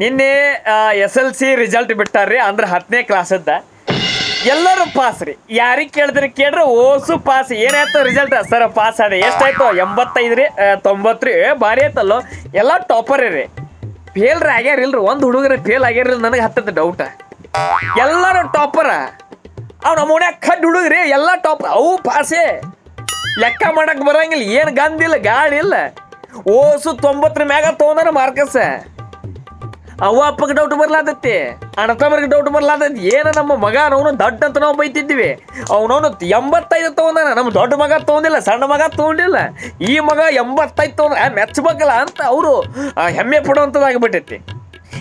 ನಿನ್ನೆ S L C result ಬಿಟ್ಟಾರ್ರಿ, ಅಂದ್ರೆ ಹತ್ತನೇ ಕ್ಲಾಸದ್ದ ಎಲ್ಲರೂ ಪಾಸ್ ರೀ. ಯಾರಿಗೆ ಕೇಳಿದ್ರೆ ಕೇಳ್ರಿ, ಓಸು ಪಾಸ್ ಏನಾಯ್ತು ರಿಸಲ್ಟ್ ಸರ್ ಪಾಸ್ ಆದ ಎಷ್ಟಾಯ್ತು? ಎಂಬತ್ತೈದು ರೀ ತೊಂಬತ್ತು ರೀ. ಭಾರಿ ಆಯ್ತಲ್ಲೋ. ಎಲ್ಲ ಟಾಪರ್ ರೀ. ಫೇಲ್ ರೀ ಆಗ್ಯಾರ ಇಲ್ರಿ ಒಂದು ಹುಡುಗರ ಫೇಲ್ ಆಗ್ಯಾರ ನನಗೆ ಹತ್ತದ ಡೌಟ ಎಲ್ಲರೂ ಟಾಪರ ಅವ್ ನಮ್ಮ ಓಣ್ಯಾಗ ಕಡ್ ಹುಡುಗ್ರಿ, ಎಲ್ಲ ಟಾಪ್ ಅವು ಪಾಸೇ ಲೆಕ್ಕ ಮಾಡಕ್ ಬರಂಗಿಲ್ಲ. ಏನು ಗಂದಿಲ್ಲ ಗಾಳಿ ಇಲ್ಲ ಓಸು ತೊಂಬತ್ತರ ಮ್ಯಾಗ ತೊಗೊಂಡಾರ ಮಾರ್ಕಸ್ ಅವ್ವ ಅಪ್ಪಗೆ ಡೌಟ್ ಅಣ್ಣ ಅಣ್ಣತಮ್ಮರಿಗೆ ಡೌಟ್ ಬರ್ಲಾದತ್ತೆ ಏನ ನಮ್ಮ ಮಗ ಅವನು ದೊಡ್ಡ ಅಂತ ನಾವು ಬೈತಿದ್ವಿ ಅವನವನು ಎಂಬತ್ತೈದು ತಗೊಂಡಾನ. ನಮ್ಮ ದೊಡ್ಡ ಮಗ ತಗೊಂಡಿಲ್ಲ, ಸಣ್ಣ ಮಗ ತಗೊಂಡಿಲ್ಲ. ಈ ಮಗ ಎಂಬತ್ತೈದು ತಗೊಂಡ ಮೆಚ್ಚಬೇಕಲ್ಲ ಅಂತ ಅವರು ಹೆಮ್ಮೆ ಪಡುವಂಥದ್ದಾಗ್ಬಿಟ್ಟೈತಿ.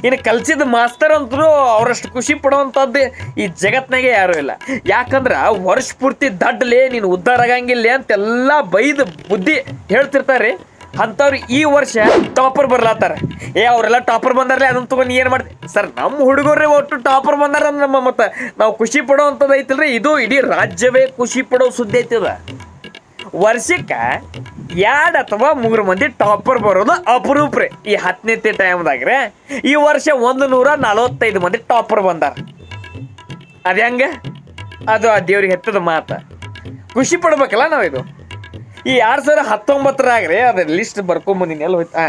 ಇನ್ನು ಕಲ್ಸಿದ ಮಾಸ್ತರ್ ಅಂತೂ ಅವರಷ್ಟು ಖುಷಿ ಪಡುವಂಥದ್ದು ಈ ಜಗತ್ನಾಗೆ ಯಾರು ಇಲ್ಲ. ಯಾಕಂದ್ರೆ ವರ್ಷ ಪೂರ್ತಿ ದಡ್ಡಲೆ ನೀನು ಉದ್ಧಾರ ಆಗಂಗಿಲ್ಲ ಅಂತೆಲ್ಲ ಬೈದು ಬುದ್ಧಿ ಹೇಳ್ತಿರ್ತಾರೆ. ಅಂಥವ್ರು ಈ ವರ್ಷ ಟಾಪರ್ ಬರ್ಲಾತಾರ ಏ, ಅವರೆಲ್ಲ ಟಾಪರ್ ಬಂದಾರಲ್ಲ ಅದನ್ನ ತಗೊಂಡು ಏನು ಮಾಡ್ತಿ? ಸರ್ ನಮ್ಮ ಹುಡುಗರೇ ಒಟ್ಟು ಟಾಪರ್ ಬಂದಾರ ನಮ್ಮ ಮತ್ತೆ ನಾವು ಖುಷಿ ಪಡೋವಂಥದ್ದು ಐತಿಲ್ರಿ. ಇದು ಇಡೀ ರಾಜ್ಯವೇ ಖುಷಿ ಪಡೋ ಸುದ್ದಿ ಐತಿದ ವರ್ಷಕ್ಕೆ ಎರಡು ಅಥವಾ ಮೂರು ಮಂದಿ ಟಾಪರ್ ಬರೋದು ಅಪರೂಪ ರೀ. ಈ ಹತ್ತನೇ ಟೈಮ್ದಾಗ್ರೆ ಈ ವರ್ಷ ಒಂದು ನೂರ ನಲವತ್ತೈದು ಮಂದಿ ಟಾಪರ್ ಬಂದಾರ. ಅದು ಹೆಂಗೆ? ಅದು ಆ ದೇವ್ರಿಗೆ ಹೆತ್ತದ ಮಾತು. ಖುಷಿ ಪಡ್ಬೇಕಲ್ಲ ನಾವು ಇದು ಈ ಎರಡು ಸಾವಿರ ಹತ್ತೊಂಬತ್ತರಾಗ ರೀ ಅದ್ರ ಲಿಸ್ಟ್ ಬರ್ಕೊಂಬಂದಿನಿ ಎಲ್ಲ ಹೋಯ್ತು.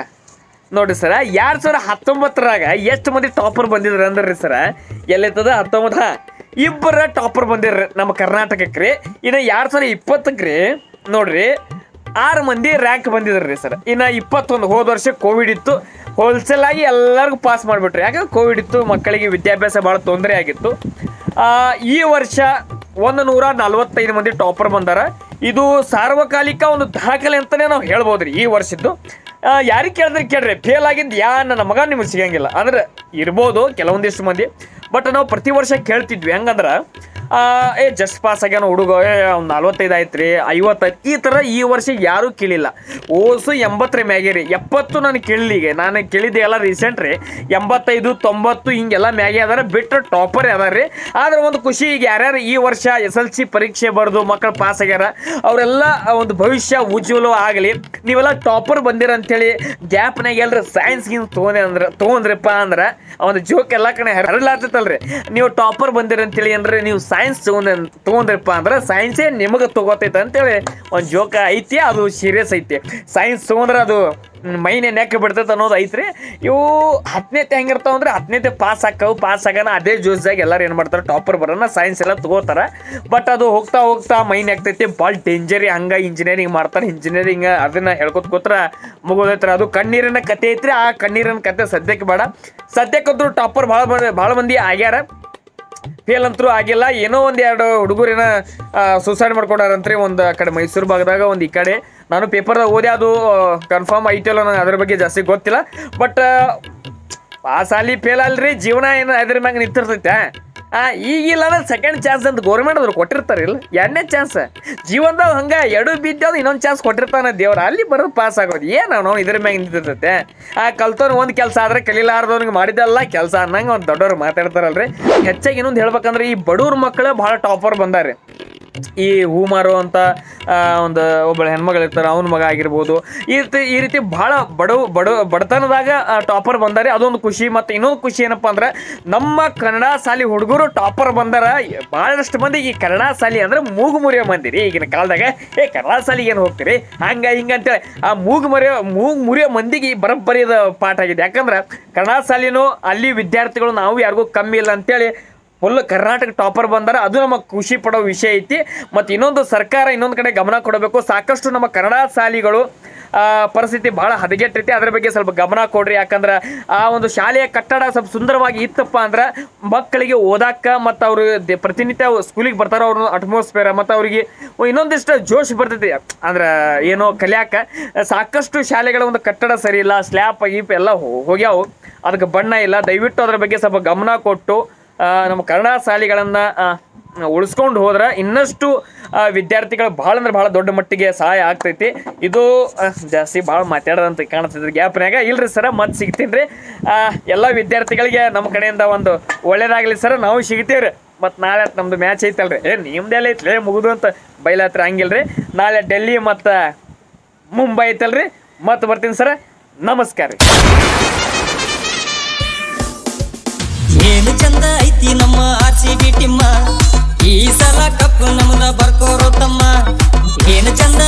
ನೋಡಿ ಸರ, ಎರಡು ಸಾವಿರ ಹತ್ತೊಂಬತ್ತರಾಗ ಎಷ್ಟು ಮಂದಿ ಟಾಪರ್ ಬಂದಿದ್ರು ಅಂದ್ರಿ ಸರ? ಎಲ್ಲೈತದ? ಹತ್ತೊಂಬತ್ತು ಇಬ್ಬರ ಟಾಪರ್ ಬಂದಿರ್ರಿ ನಮ್ಮ ಕರ್ನಾಟಕಕ್ಕೆ ರೀ ಇನ್ನು ಎರಡು ಸಾವಿರ ಇಪ್ಪತ್ತಕ್ಕೆ ರೀ ನೋಡ್ರಿ, ಆರು ಮಂದಿ ರ್ಯಾಂಕ್ ಬಂದಿದ್ರಿ ಸರ್. ಇನ್ನು ಇಪ್ಪತ್ತೊಂದು, ಹೋದ ವರ್ಷ ಕೋವಿಡ್ ಇತ್ತು. ಹೋಲ್ಸೇಲ್ ಆಗಿ ಎಲ್ಲರಿಗೂ ಪಾಸ್ ಮಾಡಿಬಿಟ್ರಿ. ಯಾಕಂದ್ರೆ ಕೋವಿಡ್ ಇತ್ತು, ಮಕ್ಕಳಿಗೆ ವಿದ್ಯಾಭ್ಯಾಸ ಭಾಳ ತೊಂದರೆ ಆಗಿತ್ತು. ಈ ವರ್ಷ ಒಂದು ನೂರ ನಲವತ್ತೈದು ಮಂದಿ ಟಾಪರ್ ಬಂದಾರ. ಇದು ಸಾರ್ವಕಾಲಿಕ ಒಂದು ದಾಖಲೆ ಅಂತಾನೆ ನಾವು ಹೇಳ್ಬೋದ್ರಿ ಈ ವರ್ಷದ್ದು. ಯಾರಿಗೆ ಕೇಳಿದ್ರೆ ಕೇಳ್ರಿ ಫೇಲ್ ಆಗಿದ್ದು ಯಾ ನನ್ನ ಮಗ ನಿಮಗೆ ಸಿಗಂಗಿಲ್ಲ. ಅಂದ್ರೆ ಇರ್ಬೋದು ಕೆಲವೊಂದಿಷ್ಟು ಮಂದಿ ಬಟ್ ನಾವು ಪ್ರತಿ ವರ್ಷ ಕೇಳ್ತಿದ್ವಿ. ಹೆಂಗಂದ್ರೆ ಏ ಜಸ್ಟ್ ಪಾಸ್ ಆಗ್ಯಾನ ಹುಡುಗ. ಒಂದು ನಲ್ವತ್ತೈದು ಆಯ್ತು ರೀ ಐವತ್ತೈದು ಈ ಥರ ಈ ವರ್ಷ ಯಾರೂ ಕೇಳಿಲ್ಲ. ಓಸು ಎಂಬತ್ತರ ಮ್ಯಾಗೆ ರೀ ಎಪ್ಪತ್ತು ನಾನು ಕೇಳಲಿಗೆ ನಾನು ಕೇಳಿದ್ದೆ ಎಲ್ಲ ರೀಸೆಂಟ್ ರೀ. ಎಂಬತ್ತೈದು, ತೊಂಬತ್ತು ಹಿಂಗೆಲ್ಲ ಮ್ಯಾಗೆ ಅದಾರ. ಬಿಟ್ಟರೆ ಟಾಪರ್ ಅದಾರ ರೀ ಆದ್ರೆ ಒಂದು ಖುಷಿ ಈಗ ಯಾರ್ಯಾರು ಈ ವರ್ಷ ಎಸ್ ಎಲ್ ಸಿ ಪರೀಕ್ಷೆ ಬರೆದು ಮಕ್ಕಳು ಪಾಸ್ ಆಗ್ಯಾರ, ಅವರೆಲ್ಲ ಒಂದು ಭವಿಷ್ಯ ಉಜ್ವಲ ಆಗಲಿ. ನೀವೆಲ್ಲ ಟಾಪರ್ ಬಂದಿರ ಅಂತೇಳಿ ಗ್ಯಾಪ್ನಾಗ ಎಲ್ಲರೂ ಸೈನ್ಸ್ಗಿಂತ ತೊಗೊಂಡೆ ಅಂದ್ರೆ ತೊಗೊಂಡ್ರಿಪ್ಪ ಅಂದ್ರೆ ಒಂದು ಜೋಕ್ ಎಲ್ಲ ಕಡೆ ಹರಲಾತೈತಲ್ರಿ. ನೀವು ಟಾಪರ್ ಬಂದಿರ ಅಂತೇಳಿ ಅಂದ್ರೆ ನೀವು ಸೈನ್ಸ್ ತಗೊಂಡ್ ತೊಗೊಂಡ್ರಪ್ಪ ಅಂದ್ರೆ ಸೈನ್ಸೇ ನಿಮಗೆ ತಗೋತೈತೆ ಅಂತೇಳಿ ಒಂದು ಜೋಕ ಐತಿ, ಅದು ಸೀರಿಯಸ್ ಐತಿ. ಸೈನ್ಸ್ ತೊಗೊಂಡ್ರೆ ಅದು ಮೈನೇ ನೆಕ್ ಬಿಡ್ತೈತೆ ಅನ್ನೋದು ಐತ್ರಿ. ಇವು ಹತ್ತನೇತೆ ಹೆಂಗಿರ್ತಾವ ಅಂದ್ರೆ ಹತ್ತನೇತೆ ಪಾಸ್ ಹಾಕವು ಪಾಸ್ ಆಗೋಣ ಅದೇ ಜ್ಯೂಸ್ದಾಗ ಎಲ್ಲರೂ ಏನು ಮಾಡ್ತಾರೆ ಟಾಪರ್ ಬರೋಣ ಸೈನ್ಸ್ ಎಲ್ಲ ತಗೋತಾರ. ಬಟ್ ಅದು ಹೋಗ್ತಾ ಹೋಗ್ತಾ ಮೈನ್ ಆಗ್ತೈತಿ ಭಾಳ ಡೇಂಜರಿ ಹಂಗೆ ಇಂಜಿನಿಯರಿಂಗ್ ಮಾಡ್ತಾರೆ ಇಂಜಿನಿಯರಿಂಗ್ ಅದನ್ನ ಹೇಳ್ಕೊತ ಕೂತ್ರ ಮುಗೋದೈತ್ರ. ಅದು ಕಣ್ಣೀರಿನ ಕತೆ ಐತ್ರಿ, ಆ ಕಣ್ಣೀರಿನ ಕತೆ ಸದ್ಯಕ್ಕೆ ಬೇಡ. ಸದ್ಯಕ್ಕಂತೂ ಟಾಪರ್ ಭಾಳ ಭಾಳ ಮಂದಿ ಆಗ್ಯಾರ. ಫೇಲ್ ಅಂತೂ ಆಗಿಲ್ಲ. ಏನೋ ಒಂದು ಎರಡು ಹುಡುಗರೇನ ಸುಸೈಡ್ ಮಾಡ್ಕೊಂಡಾರಂತ್ರಿ ಒಂದು ಕಡೆ ಮೈಸೂರು ಭಾಗದಾಗ, ಒಂದು ಈ ಕಡೆ. ನಾನು ಪೇಪರ್ದಾಗ ಓದಿ ಅದು ಕನ್ಫರ್ಮ್ ಐತಿಲ್ಲ ನನಗೆ ಅದ್ರ ಬಗ್ಗೆ ಜಾಸ್ತಿ ಗೊತ್ತಿಲ್ಲ. ಬಟ್ ಆ ಸಾಲಿ ಫೇಲ್ ಅಲ್ರಿ, ಜೀವನ ಏನು ಅದ್ರ ಮ್ಯಾಗ ನಿಂತಿರ್ತೈತೆ? ಆ ಈಗಿಲ್ಲ ಅಂದ್ರೆ ಸೆಕೆಂಡ್ ಚಾನ್ಸ್ ಅಂತ ಗೌರ್ಮೆಂಟ್ ಅದ್ರ ಕೊಟ್ಟಿರ್ತಾರೆ ಇಲ್ಲ? ಎರಡನೇ ಚಾನ್ಸ್ ಜೀವನದಾಗ ಹಂಗೆ ಎಡು ಬಿದ್ದ ಇನ್ನೊಂದು ಚಾನ್ಸ್ ಕೊಟ್ಟಿರ್ತಾನೆ ದೇವ್ರ. ಅಲ್ಲಿ ಬರೋದು ಪಾಸ್ ಆಗೋದು. ಏನು ನಾವು ಇದ್ರ ಮ್ಯಾಗ ನಿಂತಿರ್ತೈತೆ. ಆ, ಕಲ್ತವ್ನು ಒಂದು ಕೆಲಸ ಆದ್ರೆ ಕಲೀಲಾರ್ದವ್ನಿಗೆ ಮಾಡಿದಲ್ಲ ಕೆಲಸ ಅನ್ನಂಗೆ ಒಂದು ದೊಡ್ಡವ್ರು ಮಾತಾಡ್ತಾರಲ್ರಿ. ಹೆಚ್ಚಾಗಿ ಇನ್ನೊಂದು ಹೇಳ್ಬೇಕಂದ್ರೆ ಈ ಬಡವ್ರ ಮಕ್ಕಳು ಭಾಳ ಟಾಪರ್ ಬಂದಾರೆ. ಈ ಹೂ ಮಾರುವಂಥ ಒಂದು ಒಬ್ಬ ಹೆಣ್ಮಗಳಿರ್ತಾರೆ ಅವನ ಮಗ ಆಗಿರ್ಬೋದು. ಈ ರೀತಿ ಈ ರೀತಿ ಭಾಳ ಬಡವ ಬಡ ಬಡತನದಾಗ ಟಾಪರ್ ಬಂದಾರೆ. ಅದೊಂದು ಖುಷಿ. ಮತ್ತು ಇನ್ನೊಂದು ಖುಷಿ ಏನಪ್ಪ ಅಂದ್ರೆ, ನಮ್ಮ ಕನ್ನಡ ಶಾಲಿ ಹುಡುಗರು ಟಾಪರ್ ಬಂದಾರ. ಭಾಳಷ್ಟು ಮಂದಿ ಈ ಕನ್ನಡ ಶಾಲಿ ಅಂದ್ರೆ ಮೂಗು ಮುರಿಯ ಮಂದಿರಿ ಈಗಿನ ಕಾಲದಾಗ. ಏ, ಕನ್ನಡ ಶಾಲಿಗೆ ಏನು ಹೋಗ್ತೀರಿ? ಹಂಗೆ, ಹಿಂಗ ಅಂತೇಳಿ. ಆ ಮೂಗು ಮುರಿಯ, ಮೂಗು ಮುರಿಯೋ ಮಂದಿಗೆ ಈ ಬರೋಬ್ಬರಿದ ಪಾಠ ಆಗಿದೆ. ಯಾಕಂದ್ರೆ ಕನ್ನಡ ಶಾಲಿನೂ ಅಲ್ಲಿ ವಿದ್ಯಾರ್ಥಿಗಳು ನಾವು ಯಾರಿಗೂ ಕಮ್ಮಿ ಇಲ್ಲ ಅಂತೇಳಿ ಫುಲ್ ಕರ್ನಾಟಕ ಟಾಪರ್ ಬಂದಾರೆ. ಅದು ನಮಗೆ ಖುಷಿ ಪಡೋ ವಿಷಯ ಐತಿ. ಮತ್ತು ಇನ್ನೊಂದು ಸರ್ಕಾರ ಇನ್ನೊಂದು ಕಡೆ ಗಮನ ಕೊಡಬೇಕು. ಸಾಕಷ್ಟು ನಮ್ಮ ಕನ್ನಡ ಶಾಲೆಗಳು ಪರಿಸ್ಥಿತಿ ಭಾಳ ಹದಗೆಟ್ಟೈತಿ ಅದ್ರ ಬಗ್ಗೆ ಸ್ವಲ್ಪ ಗಮನ ಕೊಡ್ರಿ. ಯಾಕಂದ್ರೆ ಆ ಒಂದು ಶಾಲೆಯ ಕಟ್ಟಡ ಸ್ವಲ್ಪ ಸುಂದರವಾಗಿ ಇತ್ತಪ್ಪ ಅಂದ್ರೆ ಮಕ್ಕಳಿಗೆ ಓದಾಕ ಮತ್ತು ಅವರು ಪ್ರತಿನಿತ್ಯ ಸ್ಕೂಲಿಗೆ ಬರ್ತಾರೋ ಅವ್ರ ಅಟ್ಮಾಸ್ಫಿಯರ್ ಮತ್ತು ಅವರಿಗೆ ಇನ್ನೊಂದಿಷ್ಟು ಜೋಶ್ ಬರ್ತೈತಿ. ಅಂದ್ರೆ ಏನೋ ಕಲಿಯಾಕ. ಸಾಕಷ್ಟು ಶಾಲೆಗಳ ಒಂದು ಕಟ್ಟಡ ಸರಿ ಇಲ್ಲ ಸ್ಲ್ಯಾಪ್ ಗೀಪ್ ಎಲ್ಲ ಹೋಗ್ಯಾವು. ಅದಕ್ಕೆ ಬಣ್ಣ ಇಲ್ಲ. ದಯವಿಟ್ಟು ಅದ್ರ ಬಗ್ಗೆ ಸ್ವಲ್ಪ ಗಮನ ಕೊಟ್ಟು ನಮ್ಮ ಕನ್ನಡ ಶಾಲೆಗಳನ್ನು ಉಳಿಸ್ಕೊಂಡು ಹೋದ್ರೆ ಇನ್ನಷ್ಟು ವಿದ್ಯಾರ್ಥಿಗಳು ಭಾಳ ಅಂದ್ರೆ ಭಾಳ ದೊಡ್ಡ ಮಟ್ಟಿಗೆ ಸಹಾಯ ಆಗ್ತೈತಿ. ಇದು ಜಾಸ್ತಿ ಭಾಳ ಮಾತಾಡೋದಂತ ಕಾಣಿಸ್ತೈತಿ ಗ್ಯಾಪ್ನ್ಯಾಗ ಇಲ್ರಿ ಸರ ಮತ್ತೆ ಸಿಗ್ತೀನಿ ರೀ. ಎಲ್ಲ ವಿದ್ಯಾರ್ಥಿಗಳಿಗೆ ನಮ್ಮ ಕಡೆಯಿಂದ ಒಂದು ಒಳ್ಳೇದಾಗಲಿ ಸರ್ ನಾವು ಸಿಗ್ತೀವಿ ಮತ್ತು ನಾಳೆ ನಮ್ದು ಮ್ಯಾಚ್ ಐತಲ್ರಿ. ಏ ನಿಮ್ದೆಲ್ಲ ಐತ್ಲೇ, ಮುಗಿದು ಅಂತ ಬೈಲಾತ್ರ ಹಂಗಿಲ್ರಿ. ನಾಳೆ ಡೆಲ್ಲಿ ಮತ್ತು ಮುಂಬೈ ಐತಲ್ರಿ. ಮತ್ತೆ ಬರ್ತೀನಿ ಸರ ನಮಸ್ಕಾರ ರೀ. ಐತಿ ನಮ್ಮ ಆರ್ ಸಿ ಈ ಸಲ ಕಪ್ಪು ನಮ್ದ ಬರ್ಕೋರೋ ತಮ್ಮ. ಏನು ಚಂದ